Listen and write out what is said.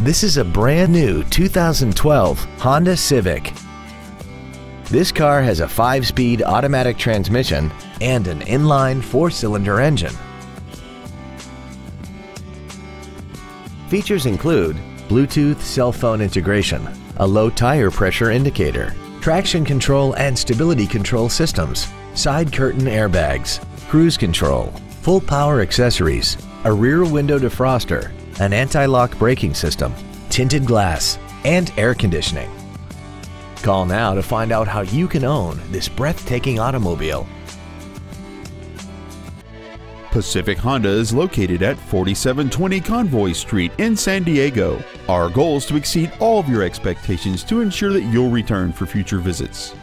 This is a brand new 2012 Honda Civic. This car has a 5-speed automatic transmission and an inline 4-cylinder engine. Features include Bluetooth cell phone integration, a low tire pressure indicator, traction control and stability control systems, side curtain airbags, cruise control, full power accessories, a rear window defroster, an anti-lock braking system, tinted glass, and air conditioning. Call now to find out how you can own this breathtaking automobile. Pacific Honda is located at 4720 Convoy Street in San Diego. Our goal is to exceed all of your expectations to ensure that you'll return for future visits.